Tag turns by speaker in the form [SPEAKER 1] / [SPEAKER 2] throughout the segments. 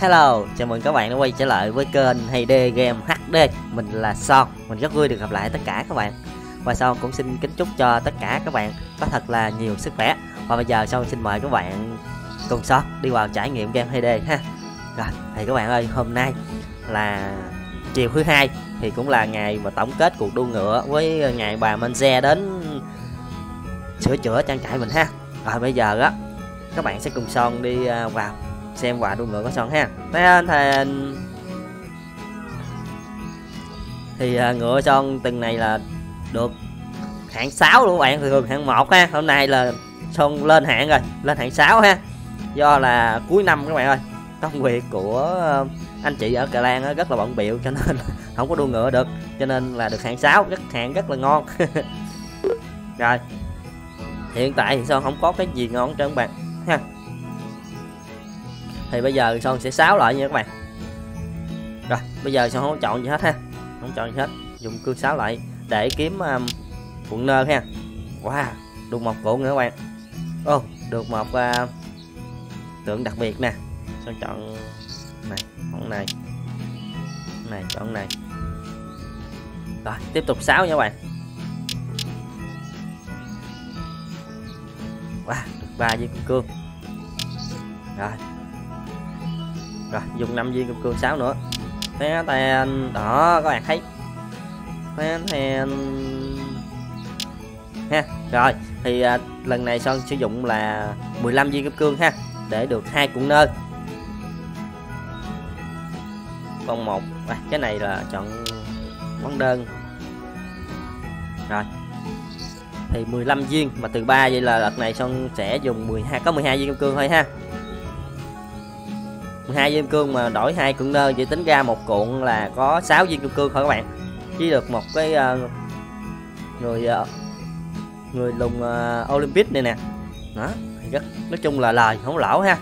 [SPEAKER 1] Hello, chào mừng các bạn đã quay trở lại với kênh HD Game HD Mình là Son, mình rất vui được gặp lại tất cả các bạn. Và Son cũng xin kính chúc cho tất cả các bạn có thật là nhiều sức khỏe. Và bây giờ Son xin mời các bạn cùng Son đi vào trải nghiệm game HD ha. Rồi, thì các bạn ơi, hôm nay là chiều thứ hai Thì cũng là ngày mà tổng kết cuộc đua ngựa với ngày bà Manze đến sửa chữa trang trại mình ha. Rồi bây giờ á, các bạn sẽ cùng Son đi à, vào xem quả đua ngựa có son ha. Tên thì thì uh, ngựa son từng này là được hạng 6 luôn các bạn thường hạng 1 ha. Hôm nay là son lên hạng rồi lên hạng 6 ha. Do là cuối năm các bạn ơi công việc của ờ, anh chị ở Cà Lan rất là bận biệu cho nên không có đua ngựa được cho nên là được hạng 6 rất hạng rất là ngon. Rồi hiện tại thì son không có cái gì ngon trên bạn ha thì bây giờ son sẽ sáo lại nha các bạn. Rồi bây giờ son không chọn gì hết ha. Không chọn gì hết. Dùng cương sáo lại để kiếm um, cuộn nơ ha. Wow được một cuộn nữa các bạn. Ô oh, được một uh, tượng đặc biệt nè. Son chọn này con này. Này chọn này. Rồi tiếp tục sáo nha các bạn. Wow được ba viên cương. Rồi rồi dùng 5 viên kim cương 6 nữa. Té tên đó các bạn thấy. Ten tên ha rồi thì à, lần này sơn sử dụng là 15 viên kim cương ha để được hai cuộn nơ. Con một à, cái này là chọn món đơn. Rồi thì 15 viên mà từ 3 vậy là đợt này son sẽ dùng 12 có 12 viên kim cương thôi ha hai viên cương mà đổi hai cuộn nơ chỉ tính ra một cuộn là có 6 viên kim cương thôi các bạn. Chỉ được một cái uh, người uh, người lùng uh, olympic này nè. Đó rất nói chung là lời không lỗ ha.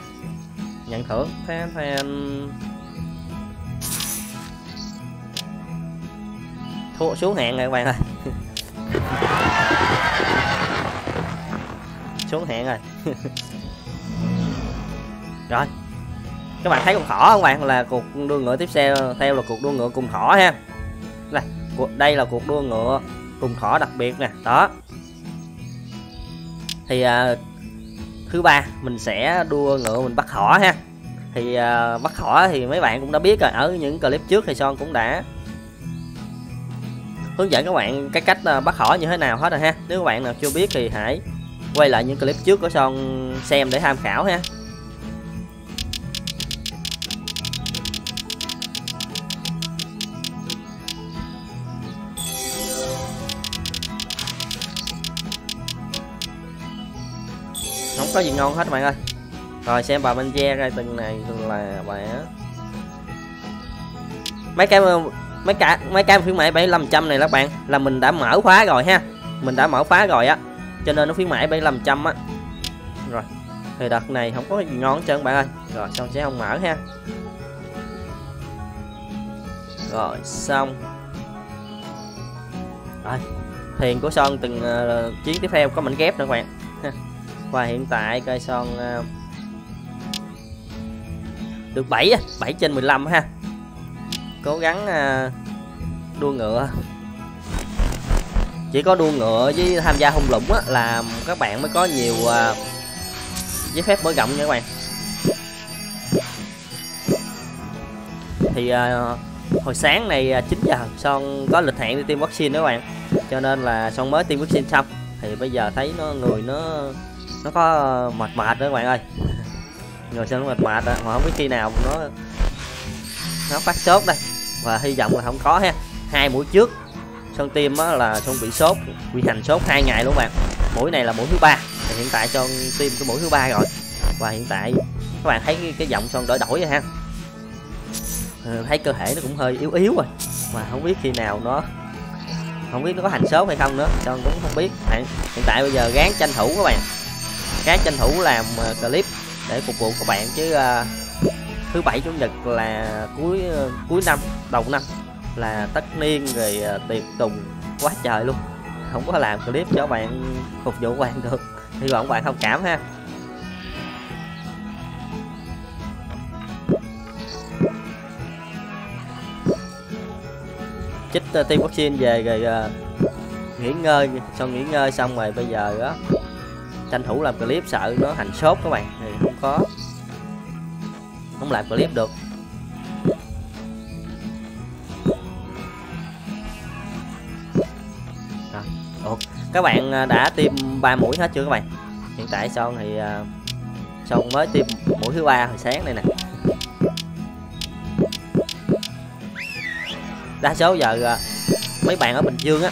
[SPEAKER 1] Nhận thưởng fan fan. Thua xuống hẹn rồi các bạn ơi. Xuống hẹn rồi. Rồi các bạn thấy con thỏ không bạn? Là cuộc đua ngựa tiếp theo theo là cuộc đua ngựa cùng thỏ ha. Này đây là cuộc đua ngựa cùng thỏ đặc biệt nè đó. Thì à, thứ ba mình sẽ đua ngựa mình bắt thỏ ha. Thì à, bắt thỏ thì mấy bạn cũng đã biết rồi ở những clip trước thì son cũng đã hướng dẫn các bạn cái cách à, bắt thỏ như thế nào hết rồi ha. Nếu các bạn nào chưa biết thì hãy quay lại những clip trước của son xem để tham khảo ha. Có gì ngon hết các bạn ơi. Rồi xem bà bên che ra từng này là bà. Mấy cái mấy cái mấy cái khuyến mãi 75 trăm này các bạn là mình đã mở khóa rồi ha. Mình đã mở khóa rồi á cho nên nó khuyến mãi 75 trăm á. Rồi thì đợt này không có gì ngon hết trơn bạn ơi. Rồi xong sẽ không mở ha. Rồi xong. Rồi thiền của son từng uh, chiến tiếp theo có mảnh ghép nữa các bạn và hiện tại cây son uh, được 7 7 trên 15 ha. Cố gắng uh, đua ngựa. Chỉ có đua ngựa với tham gia hung lũng á, là các bạn mới có nhiều uh, giấy phép mở rộng nha các bạn. Thì uh, hồi sáng này 9 giờ son có lịch hẹn đi tiêm vaccine đó các bạn. Cho nên là son mới tiêm vaccine xong. Thì bây giờ thấy nó người nó nó có ờ, mệt mệt đó các bạn ơi. Ngồi xem nó mệt mệt mà không biết khi nào nó nó phát sốt đây. Và hy vọng là không có ha. Hai mũi trước sơn tim á là son bị sốt bị hành sốt hai ngày luôn bạn. Mũi này là mũi thứ ba hiện tại sơn tim cái mũi thứ ba rồi. Và hiện tại các bạn thấy cái, cái giọng son đổi đổi rồi ha. Ừ, thấy cơ thể nó cũng hơi yếu yếu rồi. Mà không biết khi nào nó không biết nó có hành sốt hay không nữa. Son cũng không biết hiện, hiện tại bây giờ gán tranh thủ các bạn các tranh thủ làm ờ, clip để phục vụ các bạn chứ uh, thứ bảy chủ nhật là cuối uh, cuối năm đầu năm là tất niên rồi uh, tiệc tùng quá trời luôn. Không có làm clip cho bạn phục vụ bạn được. Hy vọng bạn thông cảm ha. Chích uh, tiêm vaccine về rồi uh, nghỉ ngơi xong nghỉ ngơi xong rồi bây giờ đó tranh thủ làm clip sợ nó hành sốt các bạn thì không có không làm clip được. Ủa, các bạn à, đã tiêm ba mũi hết chưa các bạn? Hiện tại son thì à, son mới tiêm mũi thứ ba hồi sáng này nè. Đa số giờ à, mấy bạn ở bình dương á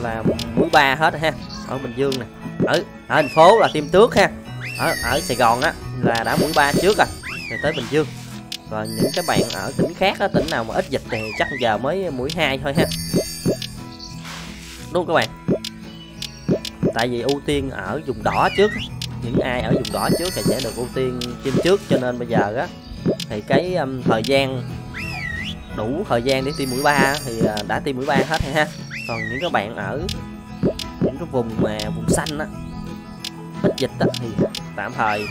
[SPEAKER 1] là mũi ba hết ha ở bình dương nè ở ở thành phố là tiêm trước ha. Ở ở sài gòn á là đã mũi ba trước rồi rồi tới bình dương. Và những cái bạn ở tỉnh khác á tỉnh nào mà ít dịch thì chắc giờ mới mũi hai thôi ha. Đúng không các bạn? Tại vì ưu tiên ở vùng đỏ trước. Những ai ở vùng đỏ trước thì sẽ được ưu tiên tiêm trước cho nên bây giờ á thì cái um, thời gian đủ thời gian để tiêm mũi ba thì à, đã tiêm mũi ba hết rồi ha. Còn những các bạn ở những cái vùng mà vùng xanh á. Ít dịch á thì tạm thời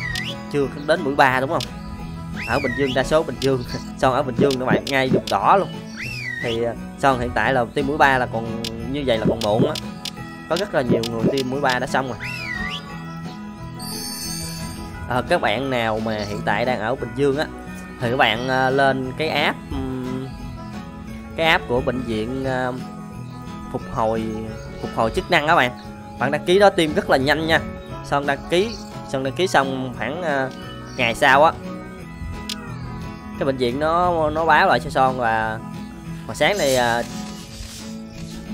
[SPEAKER 1] chưa đến mũi ba đúng không? Ở bình dương đa số bình dương. Son ở bình dương các bạn? Ngay vùng đỏ luôn. Thì à, son hiện tại là tiêm mũi ba là còn như vậy là còn muộn á. Có rất là nhiều người tiêm mũi ba đã xong rồi. À, các bạn nào mà hiện tại đang ở bình dương á thì các bạn uh, lên cái app um, cái app của bệnh viện uh, phục hồi phục hồi chức năng các bạn. Bạn đăng ký đó tiêm rất là nhanh nha. Xong đăng ký xong đăng ký xong khoảng uh, ngày sau á cái bệnh viện nó nó báo lại cho son là hồi sáng này ờ,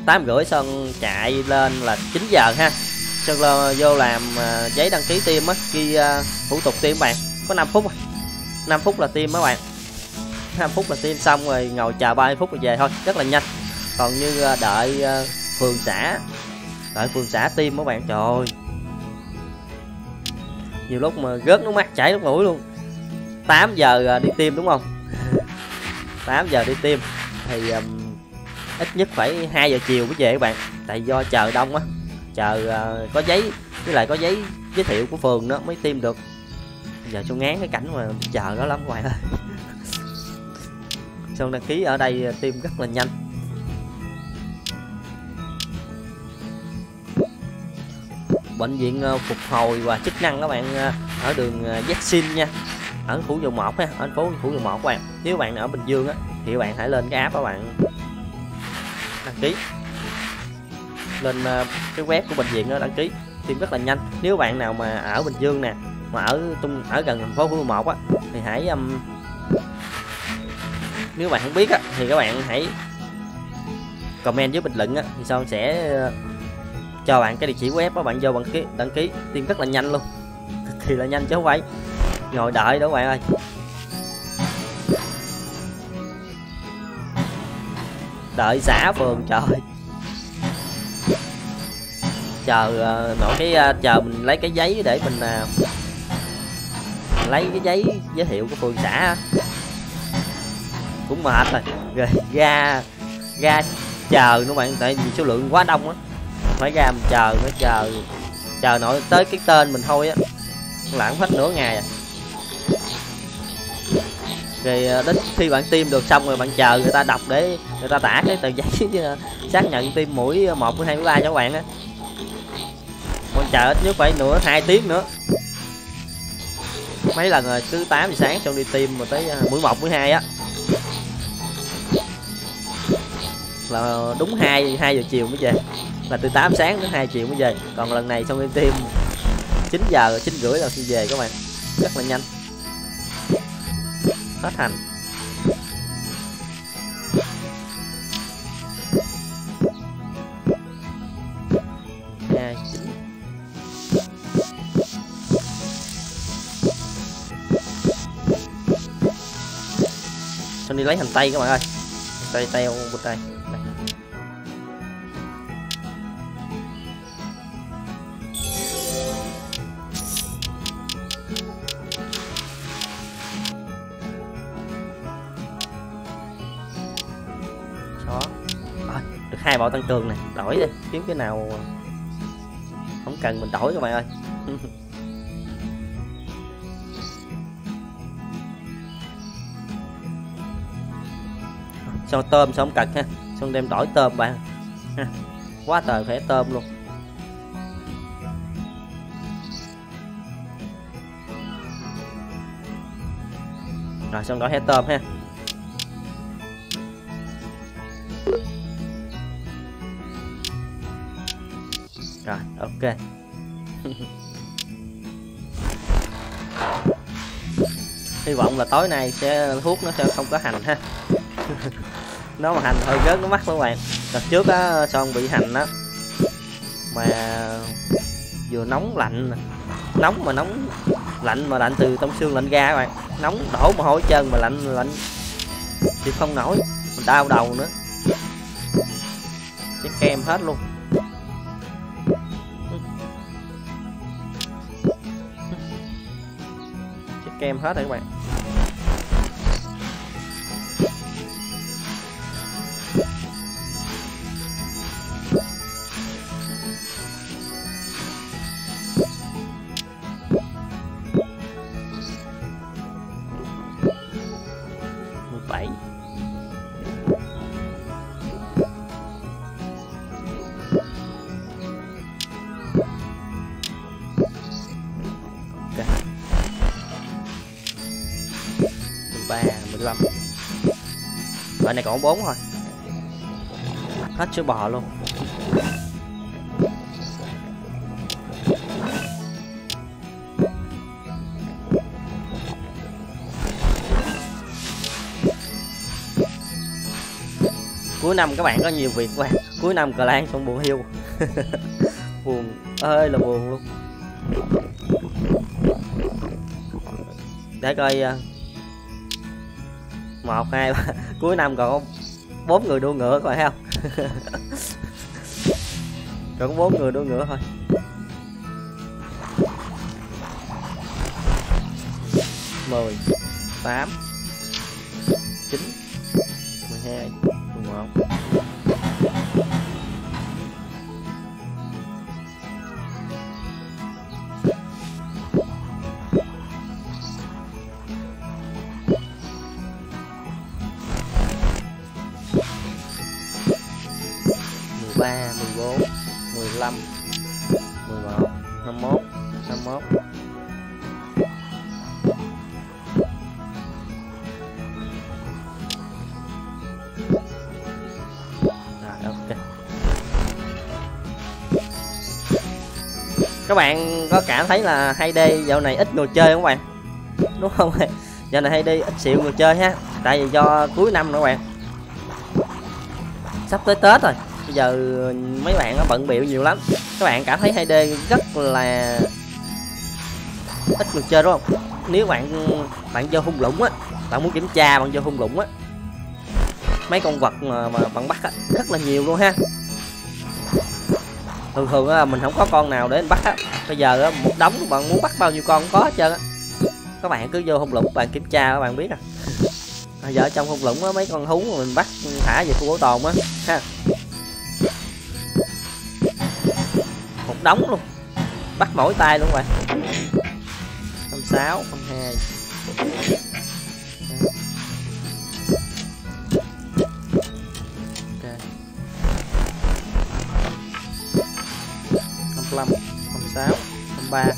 [SPEAKER 1] tám rưỡi son chạy lên là 9 giờ ha. Xong là vô làm uh, giấy đăng ký tiêm á ghi uh, thủ tục tiêm bạn. Có 5 phút à. 5 phút là tiêm các bạn. 5 phút là tiêm xong rồi ngồi chờ 30 phút rồi về thôi. Rất là nhanh. Còn như uh, đợi uh, phường xã. Tại phường xã tiêm các bạn trời ơi. Nhiều lúc mà rớt nước mắt chảy nước mũi luôn. 8 à, giờ đi tiêm đúng không? 8 giờ đi tiêm thì um, ít nhất phải 2 giờ chiều mới về các bạn. Tại do chờ đông á. Chờ uh, à, có giấy với lại có giấy giới thiệu của phường đó mới tiêm được. Giờ tôi ngán cái cảnh mà chờ đó lắm các bạn ơi. Xong đăng ký ở đây à, tiêm rất là nhanh. Bệnh viện ờ, phục hồi và chức năng các bạn ờ, ở đường ờ, vaccine nha. Ở khu dầu một ha ở phố phủ dầu một các bạn. Nếu bạn ở bình dương á thì bạn hãy lên cái app các bạn đăng ký. Lên cái web của bệnh viện đó đăng ký. Tìm rất là nhanh. Nếu bạn nào mà ở bình dương nè mà ở tung ở gần thành phố phủ dầu một á thì hãy um, nếu bạn không biết á thì các bạn hãy comment dưới bình luận á thì son sẽ uh, cho bạn cái địa chỉ web đó bạn vô đăng ký đăng ký tiêm rất là nhanh luôn. Cực kỳ là nhanh chứ không phải ngồi đợi đó bạn ơi. Đợi xã phường trời. Chờ uh, cái uh, chờ mình lấy cái giấy để mình uh, lấy cái giấy giới thiệu của phường xã cũng mệt rồi. Rồi ra ra chờ nữa bạn tại vì số lượng quá đông á phải ra mình chờ mới chờ chờ nổi tới cái tên mình thôi á. Lãng hết nửa ngày à. Rồi ờ, đến khi bạn tiêm được xong rồi bạn chờ người ta đọc để người ta tả cái tờ giấy ờ, xác nhận tiêm mũi một mũi hai mũi ba cho các bạn á. Còn chờ ít nhất phải nửa, hai tiếng nữa. Mấy lần rồi cứ 8 giờ sáng xong đi tiêm mà tới ờ, mũi một, mũi hai á. Là đúng hai hai giờ chiều mới về là từ 8 sáng đến 2 triệu mới về. Còn lần này xong đi tiêm 9 giờ 9 rưỡi là khi về các bạn. Rất là nhanh. Hết hành. Hai xong đi lấy hành tây các bạn ơi. Tay teo bên tay. Hai bộ tăng cường này. Đổi đi, kiếm cái nào không cần mình đổi các bạn ơi. Sao tôm sao không cần ha. Xong đem đổi tôm bạn. Ha. quá trời phải tôm luôn. Rồi, xong đó hết tôm ha. Rồi, ok. Hy vọng là tối nay sẽ, thuốc nó sẽ không có hành ha. Nó mà hành hơi rớt nó mắt các bạn. Đợt trước á, son bị hành á, mà vừa nóng lạnh nóng mà nóng lạnh mà lạnh từ trong xương lạnh ra các bạn. Nóng đổ mồ hôi chân mà lạnh lạnh. Thì không nổi, mình đau đầu nữa. Cái kem hết luôn. Kem hết rồi các bạn. Loại này còn bốn thôi. Hết sữa bò luôn. Cuối năm các bạn có nhiều việc quá. Cuối năm cờ lan xong buồn hiu. Buồn ơi là buồn luôn. Để coi à, một hai ba cuối năm còn bốn người đua ngựa các bạn thấy không? Còn có bốn người đua ngựa thôi. Mười tám, chín, mười hai, mười một. Các bạn có cảm thấy là hay đi dạo này ít người chơi không các bạn? Đúng không? Dạo này hay đi ít xịu người chơi ha. Tại vì do cuối năm nữa các bạn. Sắp tới tết rồi. Bây giờ mấy bạn nó bận biểu nhiều lắm. Các bạn cảm thấy hay đi rất là ít người chơi đúng không? Nếu bạn bạn vô hung lũng á bạn muốn kiểm tra bạn vô hung lũng á mấy con vật mà, mà bạn bắt á, rất là nhiều luôn ha thường thường á, mình không có con nào để mình bắt á. Bây giờ á, một đống, bạn muốn bắt bao nhiêu con cũng có hết trơn á. Các bạn cứ vô hung lũng, bạn kiểm tra, các bạn biết à bây giờ ở trong hung lũng á, mấy con thú mà mình bắt thả về khu bảo tồn á, ha. Một đống luôn. Bắt mỗi tay luôn bạn. Năm sáu năm hai. 6 3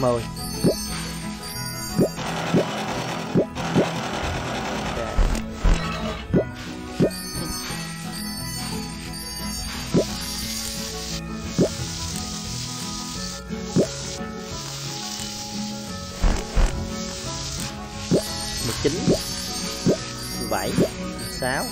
[SPEAKER 1] 9 10 chín bảy sáu.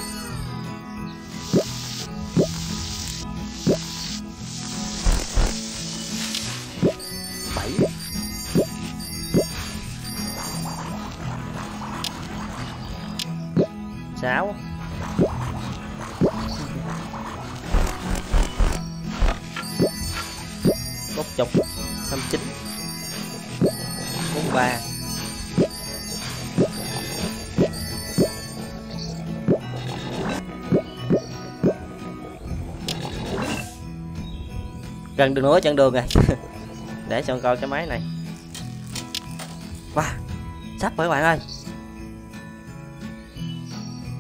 [SPEAKER 1] Gần được nửa chặng đường rồi. Để cho coi cái máy này. Wow, sắp rồi các bạn ơi.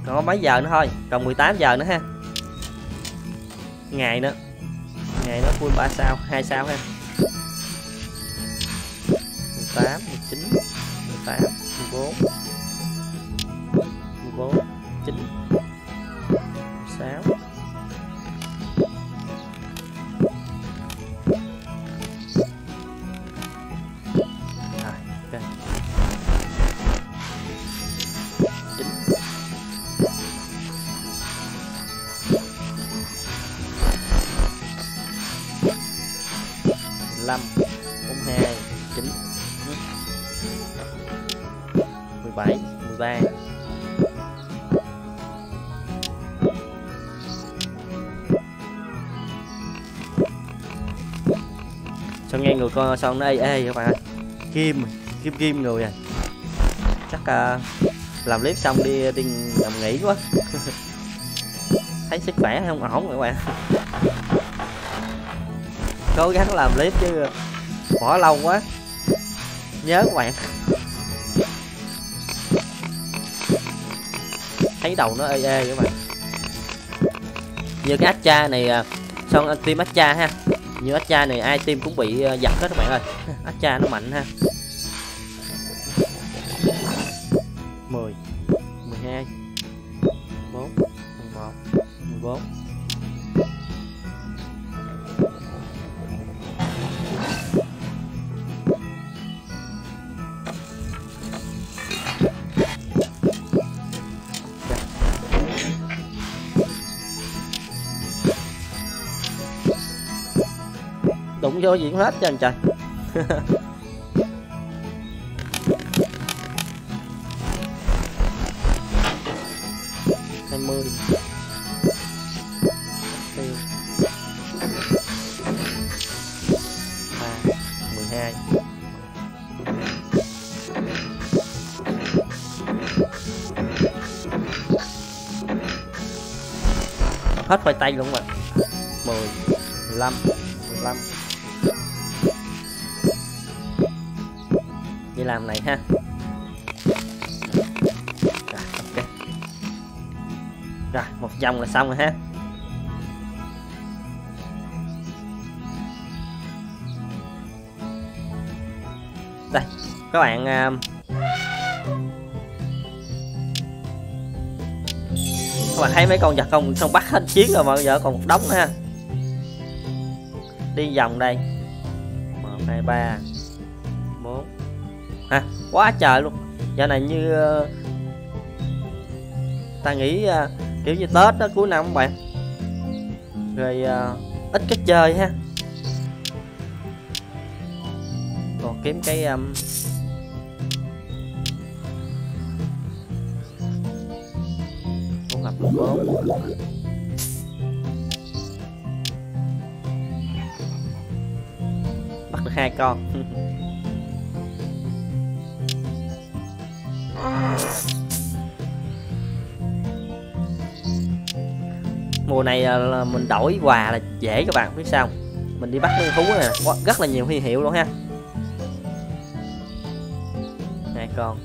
[SPEAKER 1] Còn có mấy giờ nữa thôi, còn 18 giờ nữa ha. Ngày nữa. Ngày nó full 3 sao 2 sao ha. Sao con xong nó ê ê các bạn ơi kim kim kim người à. Chắc uh, làm clip xong đi đi nằm nghỉ quá. Thấy sức khỏe không ổn các bạn. Cố gắng làm clip chứ bỏ lâu quá. Nhớ các bạn. Thấy đầu nó ê ê các bạn. Như cái cha này à, son team cha ha như cha này, ai tim cũng bị ờ, giật hết các bạn ơi. Cha nó mạnh ha. Đụng vô diễn hết cho anh trời. Hai mươi. Tiêu ba mười hai. Hết khoai tây luôn mà. Mười mười lăm mười lăm. Làm này ha. Rồi, ok. Rồi, một vòng là xong rồi ha. Đây, các bạn à, các bạn thấy mấy con vật không? Không bắt hết chiến rồi mà giờ còn một đống nữa ha. Đi vòng đây. Một, hai, ba ha quá trời luôn. Giờ này như ờ, ta nghĩ ờ, kiểu như tết đó cuối năm các bạn. Rồi ờ, ít cái chơi ha. Còn kiếm cái um, bốn gặp bốn bắt được hai con. mùa này à, là mình đổi quà là dễ, các bạn biết sao mình đi bắt nguyên thú này quá- rất là nhiều huy hiệu luôn ha. Này con.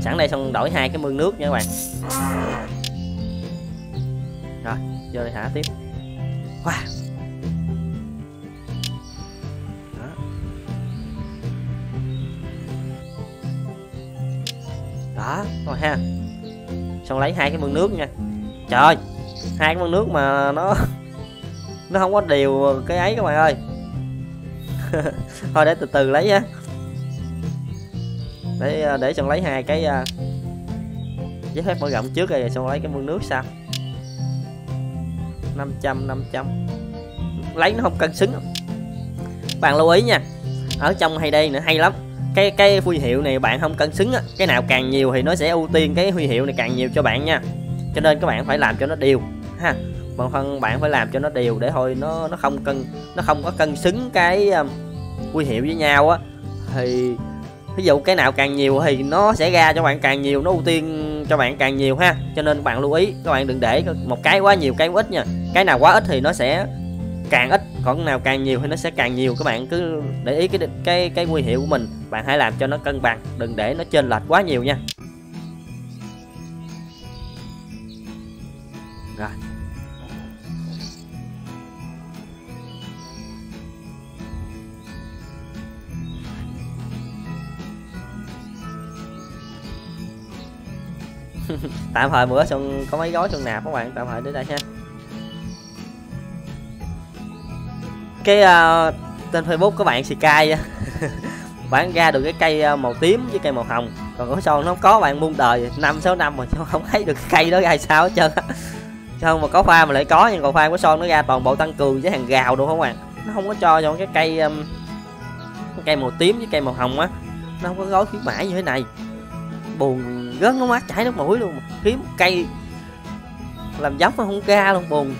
[SPEAKER 1] Sẵn đây xong đổi hai cái mương nước nha các bạn. Rồi, vô đây thả tiếp. Wow. Đó rồi ha. Xong lấy hai cái mương nước nha. Trời hai cái mương nước mà nó nó không có đều cái ấy các bạn ơi. Thôi để từ từ lấy á để để xong lấy hai cái à, giấy phép mở rộng trước rồi xong lấy cái mương nước sau. 500 500 lấy nó không cân xứng. Bạn lưu ý nha, ở trong hay đây nữa hay lắm cái cái huy hiệu này bạn không cân xứng á cái nào càng nhiều thì nó sẽ ưu tiên cái huy hiệu này càng nhiều cho bạn nha. Cho nên các bạn phải làm cho nó đều ha. Bằng phần bạn phải làm cho nó đều để thôi nó nó không cân nó không có cân xứng cái um, huy hiệu với nhau á. Thì ví dụ cái nào càng nhiều thì nó sẽ ra cho bạn càng nhiều nó ưu tiên cho bạn càng nhiều ha. Cho nên bạn lưu ý các bạn đừng để một cái quá nhiều cái quá ít nha. Cái nào quá ít thì nó sẽ càng ít còn nào càng nhiều thì nó sẽ càng nhiều. Các bạn cứ để ý cái cái cái nguy hiệu của mình. Bạn hãy làm cho nó cân bằng, đừng để nó chênh lệch quá nhiều nha. Rồi. Tạm thời bữa xong có mấy gói xuân nạp các bạn, tạm thời đến đây ha. Cái uh, tên facebook của bạn Sky bạn ra được cái cây ờ, màu tím với cây màu hồng. Còn có son nó có bạn muôn đời năm sáu năm mà không thấy được cây đó ra sao hết trơn không mà có pha mà lại có nhưng còn pha của son nó ra toàn bộ tăng cường với hàng gào đúng không bạn. Nó không có cho cho cái cây um, cái cây màu tím với cây màu hồng á. Nó không có gói khuyến mãi như thế này. Buồn rớt nó mát chảy nước mũi luôn. Kiếm cây làm giống mà không ra luôn buồn.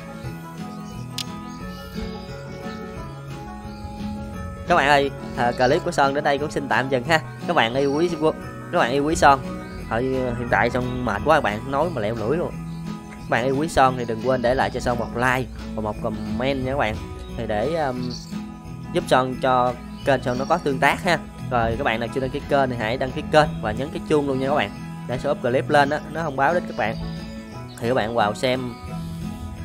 [SPEAKER 1] Các bạn ơi à, clip của Sơn đến đây cũng xin tạm dừng ha. Các bạn yêu quý các bạn yêu quý Sơn Hồi, ờ, hiện tại Sơn mệt quá các bạn nói mà lẹo lưỡi luôn. Các bạn yêu quý Sơn thì đừng quên để lại cho Sơn một like và một comment nha các bạn. Thì để um, giúp Sơn cho kênh Sơn nó có tương tác ha. Rồi các bạn nào chưa đăng ký kênh thì hãy đăng ký kênh và nhấn cái chuông luôn nha các bạn. Để số up clip lên đó nó thông báo đến các bạn. Thì các bạn vào xem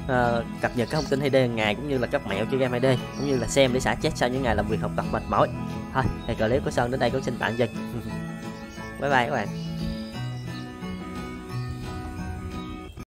[SPEAKER 1] uh, cập nhật các thông tin hay hàng ngày cũng như là các mẹo chơi game ID cũng như là xem để xả chết sau những ngày làm việc học tập mệt mỏi. Thôi thì clip của sơn đến đây cũng xin tạm dừng. Bye bye các bạn.